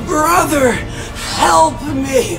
Brother, help me!